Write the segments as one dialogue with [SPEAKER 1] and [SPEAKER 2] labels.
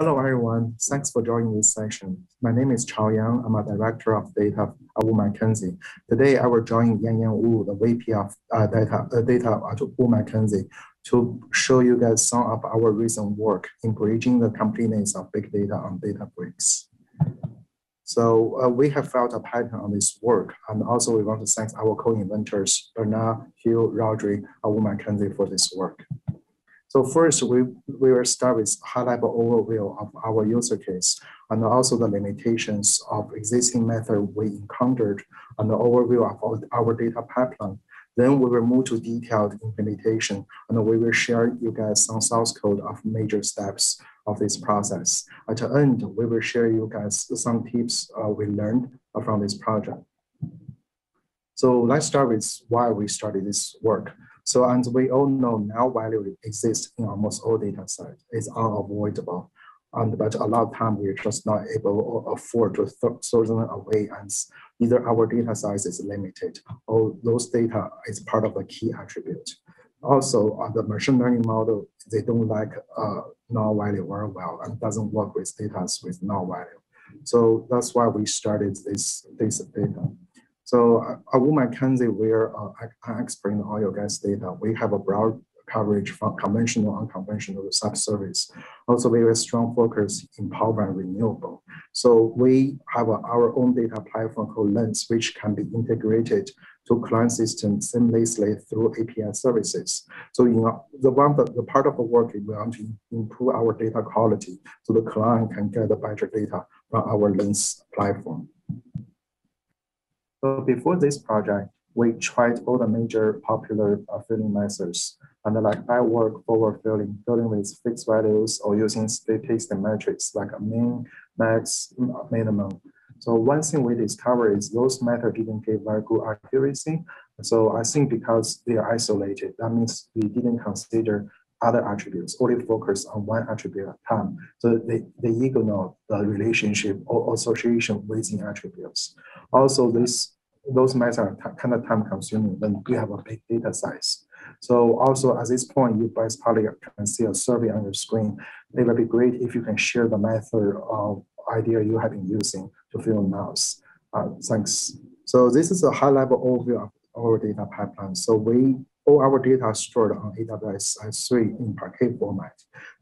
[SPEAKER 1] Hello, everyone. Thanks for joining this session. My name is Chao Yang. I'm a director of data at Wood Mackenzie. Today, I will join Yan Yan Wu, the VP of uh, data, uh, data at Wood Mackenzie, to show you guys some of our recent work in bridging the completeness of big data on data Databricks. So uh, we have felt a pattern on this work, and also we want to thank our co-inventors, Bernard, Hugh, Rodri, and Wood Mackenzie for this work. So first, we, we will start with high-level overview of our user case and also the limitations of existing method we encountered and the overview of our data pipeline. Then we will move to detailed implementation and we will share you guys some source code of major steps of this process. At the end, we will share you guys some tips uh, we learned from this project. So let's start with why we started this work. So, and we all know null value exists in almost all data sets. It's unavoidable. And, but a lot of time we're just not able or afford to th throw them away and either our data size is limited or those data is part of a key attribute. Also, uh, the machine learning model, they don't like uh, null value very well and doesn't work with data with null value. So that's why we started this, this data. So uh, at Wood Mackenzie, where uh, I, explain oil and gas data, we have a broad coverage from conventional, unconventional subsurface. Also, very strong focus in power and renewable. So we have a, our own data platform called Lens, which can be integrated to client systems seamlessly through API services. So in the one the part of the work we want to improve our data quality so the client can get the better data from our Lens platform. So before this project, we tried all the major popular uh, filling methods. And like I work forward filling, filling with fixed values or using statistical metrics like a mean, max, minimum. So one thing we discovered is those methods didn't give very good accuracy. So I think because they are isolated, that means we didn't consider other attributes, only focus on one attribute at a time. So they, they ignore the relationship or association within attributes. Also, this those methods are kind of time consuming when you have a big data size. So also at this point, you guys probably can see a survey on your screen. It would be great if you can share the method of idea you have been using to fill mouse. Uh, thanks. So this is a high level overview of our data pipeline. So we all our data stored on AWS S3 in Parquet format.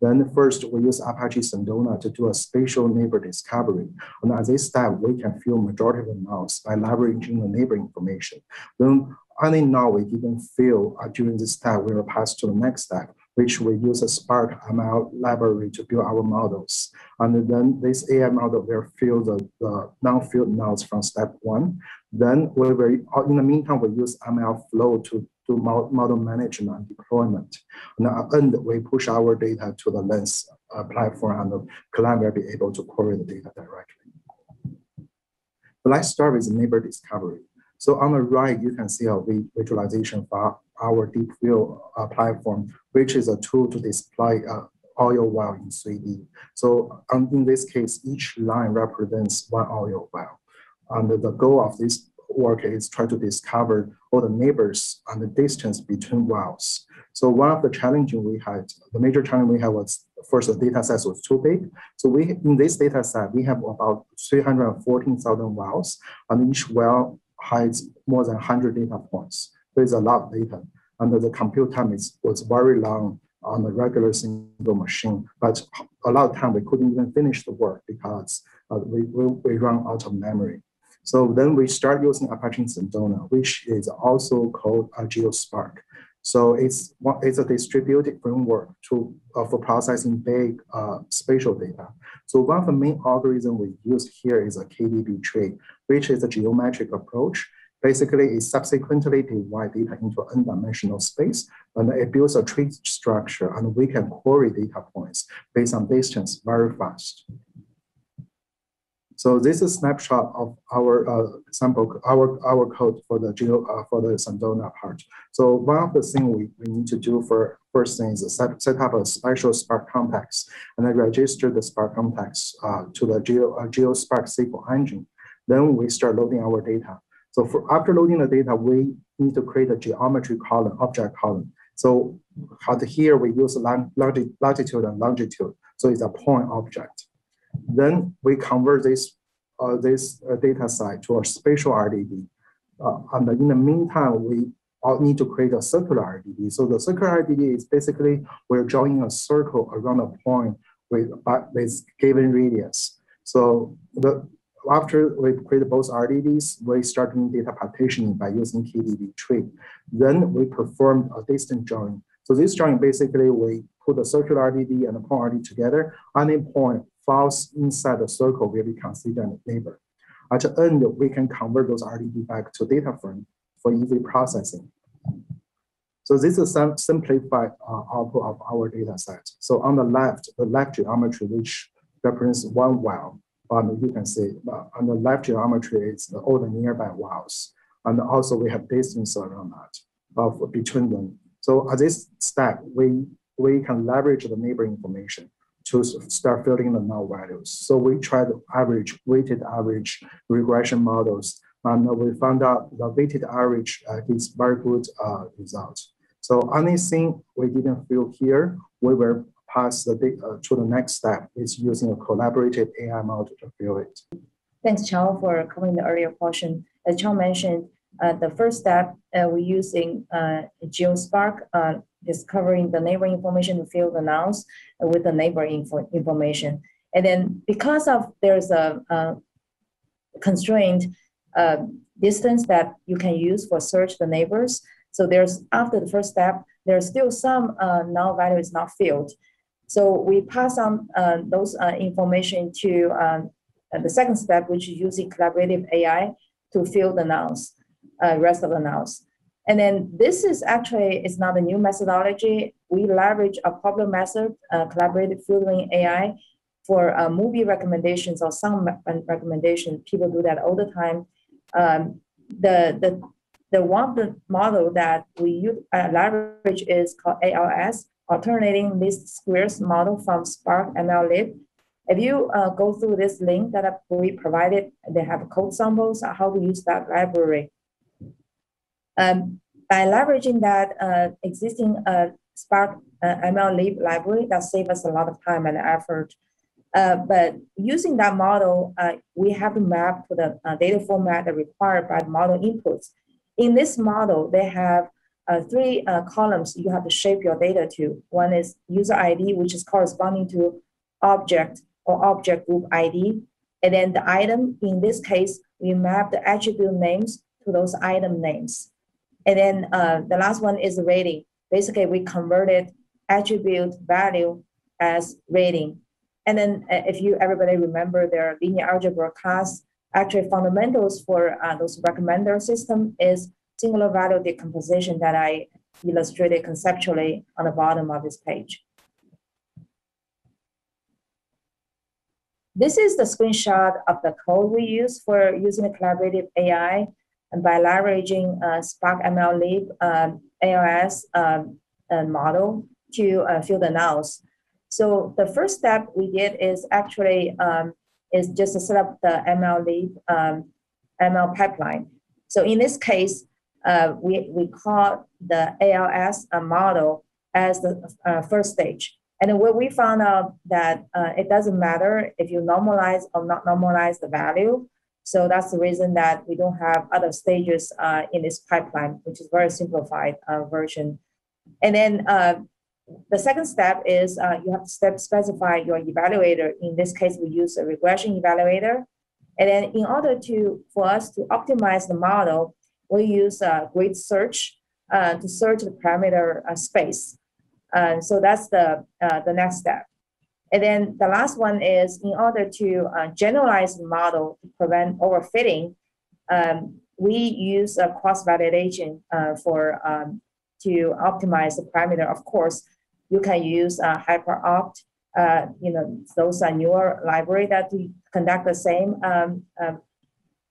[SPEAKER 1] Then first, we use Apache Sedona to do a spatial neighbor discovery. And at this step, we can fill majority of the nodes by leveraging the neighbor information. Then only now we didn't fill uh, during this step, we will pass to the next step, which we use a Spark ML library to build our models. And then this AI model will fill the, the non-filled nodes from step one. Then we will, in the meantime, we use ML flow to do model management and deployment. And we push our data to the Lens uh, platform and the client will be able to query the data directly. But let's start with neighbor discovery. So on the right, you can see a visualization for our deep field uh, platform, which is a tool to display uh, oil well in 3D. So um, in this case, each line represents one oil well. And the goal of this work is try to discover all the neighbors and the distance between wells. So one of the challenges we had, the major challenge we had was first the data set was too big. So we in this data set, we have about 314,000 wells, and each well has more than 100 data points. There's a lot of data. And the compute time is, was very long on a regular single machine, but a lot of time we couldn't even finish the work because uh, we, we, we run out of memory. So then we start using Apache Sedona, which is also called GeoSpark. So it's it's a distributed framework to uh, for processing big uh, spatial data. So one of the main algorithms we use here is a KDB tree, which is a geometric approach. Basically, it subsequently divides data into n-dimensional space, and it builds a tree structure, and we can query data points based on distance very fast. So this is a snapshot of our uh, sample, our, our code for the geo, uh, for the Sedona part. So one of the things we, we need to do for first thing is set, set up a special Spark context and then register the Spark context uh, to the Geo, uh, GeoSpark SQL engine. Then we start loading our data. So for after loading the data, we need to create a geometry column, object column. So here we use latitude and longitude So it's a point object. Then we convert this uh, this uh, data set to a spatial RDD. Uh, and in the meantime, we all need to create a circular RDD. So the circular RDD is basically we're drawing a circle around a point with, uh, with given radius. So the after we create both RDDs, we start doing data partitioning by using KDB tree. Then we perform a distance join. So this join basically we put the circular RDD and the point RDD together. Any point falls inside the circle will be considered a neighbor. At the end, we can convert those RDD back to data frame for easy processing. So this is some simplified uh, output of our data set. So on the left, the left geometry, which represents one well, and you can see uh, on the left geometry is all the nearby wells. And also we have distance around that of between them. So at this step, we, we can leverage the neighbor information to start filling the null values. So we tried average, weighted average regression models, and we found out the weighted average uh, gives very good uh, results. So anything we didn't fill here, we will pass the uh, to the next step is using a collaborative AI model to fill it.
[SPEAKER 2] Thanks, Chao, for covering the earlier portion. As Chao mentioned, the first step uh, we're using uh, GeoSpark, uh, discovering the neighbor information to fill the nulls with the neighbor info information. And then because of there's a, a constraint uh, distance that you can use for search the neighbors. So there's after the first step, there's still some uh, null value is not filled. So we pass on uh, those uh, information to um, the second step, which is using collaborative AI to fill the nulls, uh, rest of the nulls. And then this is actually, it's not a new methodology. We leverage a popular method, uh, collaborative filtering AI for uh, movie recommendations or song recommendation. People do that all the time. Um, the, the, the one the model that we use, uh, leverage is called ALS, Alternating Least Squares model from Spark MLlib. If you uh, go through this link that we provided, they have code samples on how to use that library. Um, by leveraging that uh, existing uh, Spark uh, MLlib library, that saves us a lot of time and effort. Uh, but using that model, uh, we have to map to the uh, data format that required by the model inputs. In this model, they have three columns you have to shape your data to. One is user ID, which is corresponding to object or object group ID. And then the item, in this case, we map the attribute names to those item names. And then uh, the last one is rating. Basically, we converted attribute value as rating. And then uh, if you everybody remember their linear algebra class, actually fundamentals for uh, those recommender system is singular value decomposition that I illustrated conceptually on the bottom of this page. This is the screenshot of the code we use for using the collaborative AI by leveraging uh, Spark MLlib um, ALS um, model to uh, fill the nulls. So the first step we did is actually um, is just to set up the MLlib um, ML pipeline. So in this case, uh, we, we call the ALS uh, model as the uh, first stage. And when we found out that uh, it doesn't matter if you normalize or not normalize the value, so that's the reason that we don't have other stages uh, in this pipeline, which is very simplified uh, version. And then uh, the second step is uh, you have to step specify your evaluator. In this case, we use a regression evaluator. And then in order to for us to optimize the model, we use a grid search uh, to search the parameter uh, space. so that's the, the next step. And then the last one is in order to uh, generalize the model to prevent overfitting, um, we use a cross validation uh, for um, to optimize the parameter. Of course, you can use uh, HyperOpt. Uh, you know, those are newer library that we conduct the same um, um,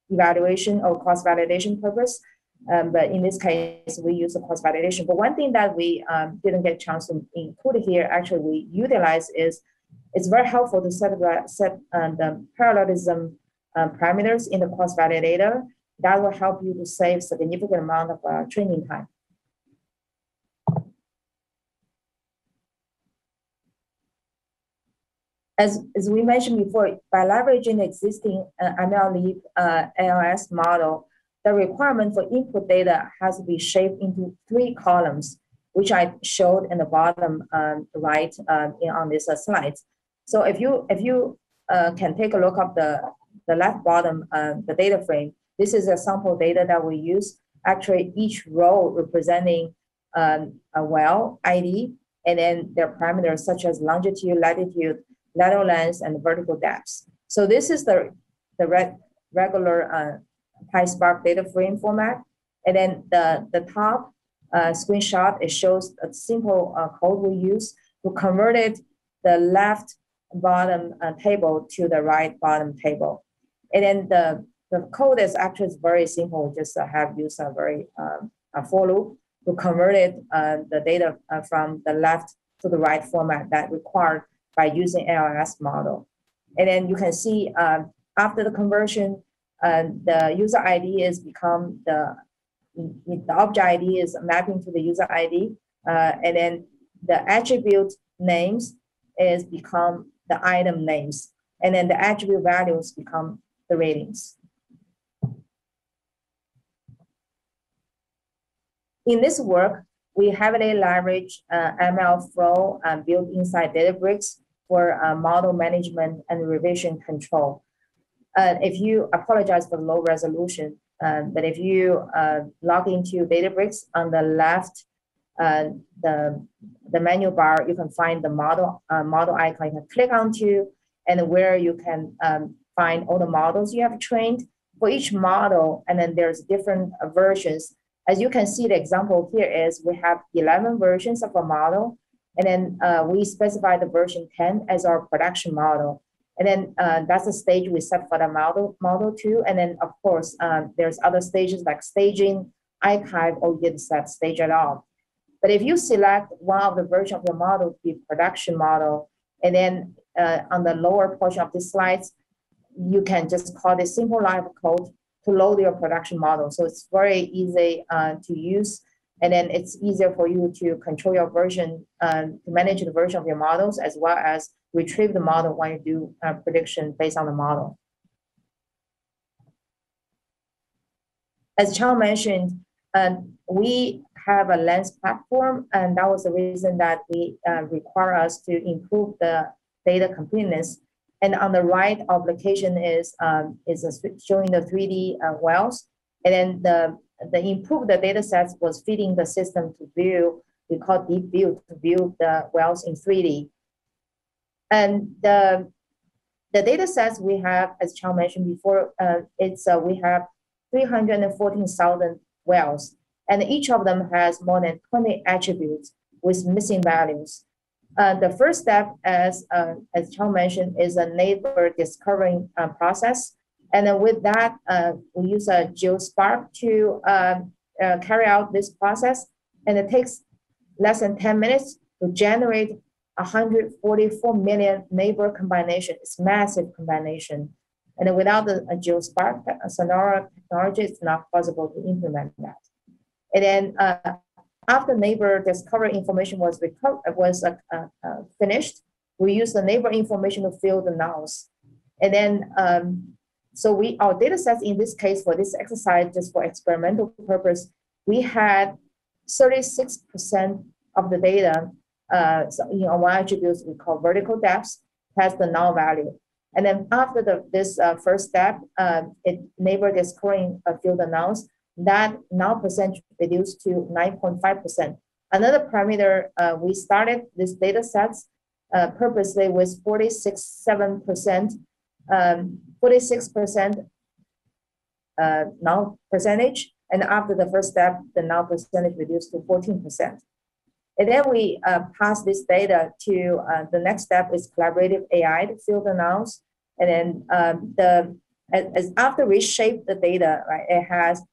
[SPEAKER 2] evaluation or cross validation purpose. Um, but in this case, we use a cross validation. But one thing that we um, didn't get a chance to include here, actually, we utilize is it's very helpful to set, set uh, the parallelism uh, parameters in the cross validator. That will help you to save significant amount of uh, training time. as, as we mentioned before, by leveraging existing uh, MLlib uh, ALS model, the requirement for input data has to be shaped into three columns, which I showed in the bottom um, right um, in, on this uh, slide. So if you if you uh, can take a look at the, the left bottom, uh, the data frame, this is a sample data that we use. Actually, each row representing um, a well ID, and then their parameters such as longitude, latitude, lateral length, and vertical depths. So this is the, the re regular uh, PySpark data frame format. And then the, the top uh, screenshot, it shows a simple uh, code we use to convert it the left bottom uh, table to the right bottom table. And then the, the code is actually very simple. Just uh, have used a very um, a for loop to convert it, uh, the data uh, from the left to the right format that required by using ALS model. And then you can see um, after the conversion, uh, the user ID is become the, the object ID is mapping to the user ID. Uh, and then the attribute names is become the item names. And then the attribute values become the ratings. In this work, we heavily leverage uh, ML flow uh, built inside Databricks for uh, model management and revision control. Uh, if you apologize for the low resolution, uh, but if you uh, log into Databricks on the left, uh, the, the menu bar, you can find the model, uh, model icon you can click onto and where you can um, find all the models you have trained for each model. And then there's different versions as you can see, the example here is we have 11 versions of a model, and then uh, we specify the version 10 as our production model. And then uh, that's the stage we set for the model, model two. And then of course, um, there's other stages like staging, archive, or you didn't set stage at all. But if you select one of the version of your model to be production model, and then uh, on the lower portion of the slides, you can just call this simple line of code to load your production model. So it's very easy uh, to use. And then it's easier for you to control your version, uh, to manage the version of your models, as well as retrieve the model when you do uh, prediction based on the model. As Chao mentioned, um, we have a lens platform, and that was the reason that we uh, require us to improve the data completeness and on the right application is um, is showing the 3D uh, wells. And then the, the improved the data sets was feeding the system to view, we call deep view to view the wells in 3D. And the, the data sets we have, as Chao mentioned before, uh, it's uh, we have 314,000 wells, and each of them has more than 20 attributes with missing values. Uh, the first step, as uh, as Chao mentioned, is a neighbor discovering uh, process. And then with that, uh, we use a GeoSpark to um, uh, carry out this process. And it takes less than 10 minutes to generate 144 million neighbor combination. It's massive combination. And without the GeoSpark Sedona technology, it's not possible to implement that. And then uh, after neighbor discovery information was was uh, uh, uh, finished, we use the neighbor information to fill the nulls. And then, um, so we our data sets in this case for this exercise, just for experimental purpose, we had 36% of the data uh, you know, one attribute we call vertical depths has the null value. And then after the, this uh, first step, uh, it neighbor discovering fill the nulls, that null percentage reduced to 9.5%. Another parameter, uh, we started this data sets uh, purposely with 46.7%, um, 46% uh, null percentage. And after the first step, the null percentage reduced to 14%. And then we uh, pass this data to uh, the next step is collaborative AI to fill the nulls. And then um, the as, as after we shape the data, right, it has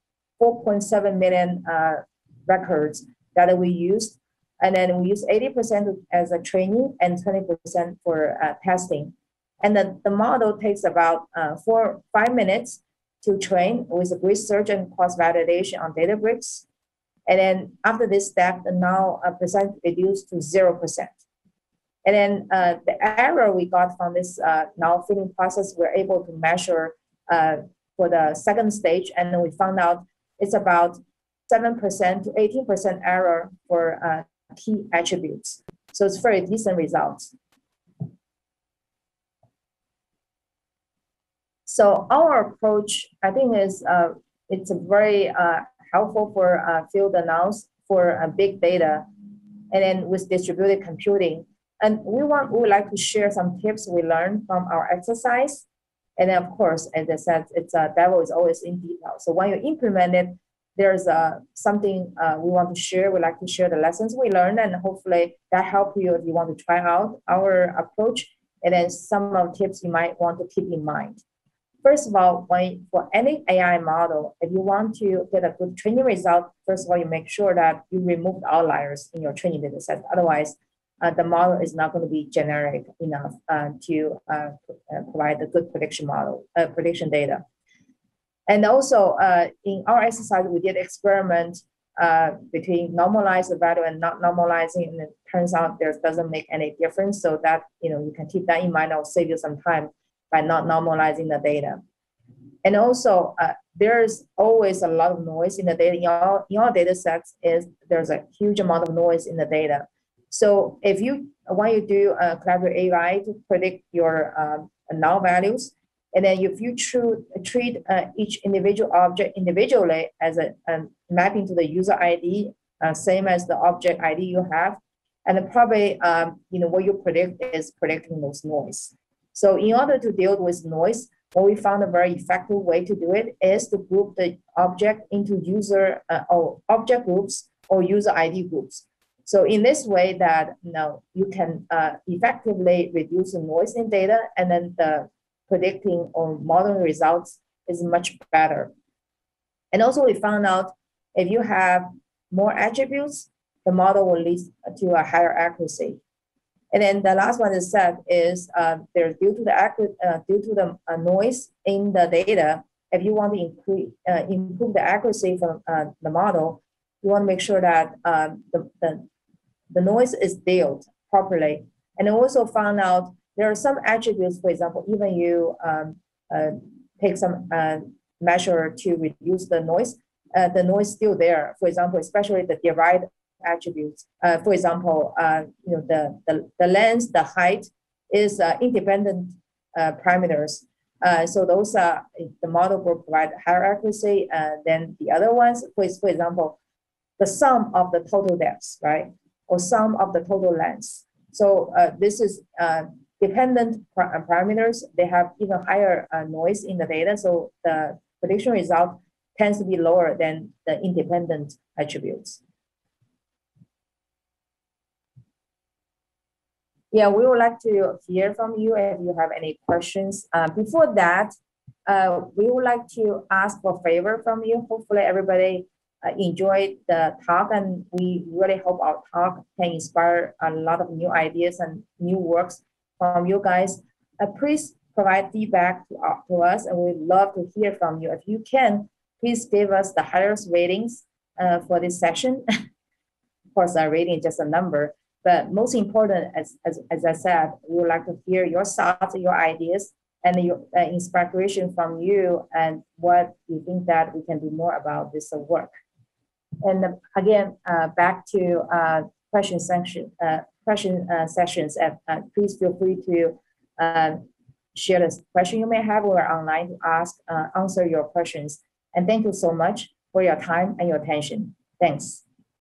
[SPEAKER 2] 4.7 million uh, records that we used. And then we use 80% as a training and 20% for uh, testing. And the, the model takes about uh, four, five minutes to train with a grid and cross validation on Databricks. And then after this step, the null uh, percent reduced to 0%. And then uh, the error we got from this uh, now filling process, we're able to measure uh, for the second stage, and then we found out it's about 7% to 18% error for uh, key attributes. So it's very decent results. So our approach, I think, is uh, it's very uh, helpful for uh, field analysis for uh, big data, and then with distributed computing. And we want we would like to share some tips we learned from our exercise. And then, of course, as I said, it's a uh, devil is always in detail. So when you implement it, there's uh, something uh, we want to share. We like to share the lessons we learned, and hopefully that help you if you want to try out our approach. And then some of the tips you might want to keep in mind. First of all, when for any AI model, if you want to get a good training result, first of all, you make sure that you remove outliers in your training data set. Otherwise, uh, the model is not going to be generic enough uh, to uh, uh provide a good prediction model, uh, prediction data. And also, uh, in our exercise, we did experiment between normalized the value and not normalizing, and it turns out there doesn't make any difference. So that you know you can keep that in mind. I'll save you some time by not normalizing the data. And also, uh, there's always a lot of noise in the data. In all, in all data sets, is there's a huge amount of noise in the data. So if you when you do a collaborative AI to predict your um, null values, and then if you treat, treat uh, each individual object individually as a, a mapping to the user ID, uh, same as the object ID you have, and probably um, you know what you predict is predicting those noise. So in order to deal with noise, what we found a very effective way to do it is to group the object into user uh, or object groups or user ID groups. So in this way that you, know, you can uh, effectively reduce the noise in data and then the predicting or modeling results is much better. And also we found out if you have more attributes, the model will lead to a higher accuracy. And then the last one is said is uh, there's due to the uh, due to the uh, noise in the data. If you want to uh, improve the accuracy from uh, the model, you want to make sure that um, the, the the noise is dealt properly. And I also found out there are some attributes, for example, even you um, uh, take some measure to reduce the noise, the noise still there. For example, especially the derived attributes. Uh, for example, uh, you know the, the, the length, the height is uh, independent uh, parameters. Uh, so those are the model will provide higher accuracy than the other ones. For, for example, the sum of the total depths, right, or sum of the total length. So this is dependent parameters. They have even higher noise in the data. So the prediction result tends to be lower than the independent attributes. Yeah, we would like to hear from you if you have any questions. Uh, before that, uh, we would like to ask for favor from you. Hopefully everybody uh, enjoyed the talk and we really hope our talk can inspire a lot of new ideas and new works from you guys. Uh, please provide feedback to, uh, to us and we'd love to hear from you. If you can, please give us the highest ratings uh, for this session. of course, our rating is just a number. But most important, as, as, as I said, we would like to hear your thoughts, your ideas, and your uh, inspiration from you and what you think that we can do more about this work. And uh, again, uh, back to uh, question section, uh, question uh, sessions. please feel free to share the question you may have. We're online to ask, answer your questions. And thank you so much for your time and your attention. Thanks.